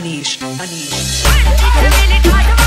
Anish, Anish.